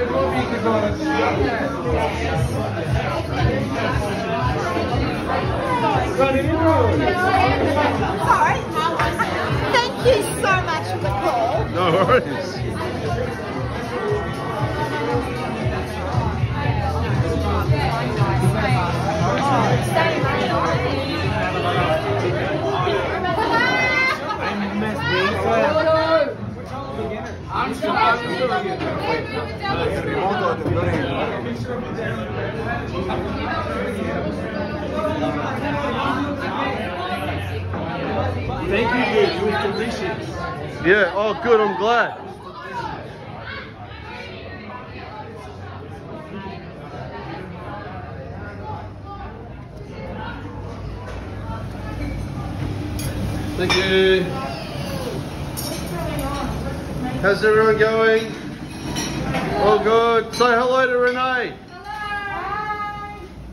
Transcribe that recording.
Sorry. Thank you so much for the call. No worries. Thank you, dude. It was delicious. Yeah, oh good, I'm glad. Thank you. How's everyone going? All good. Say hello to Renee.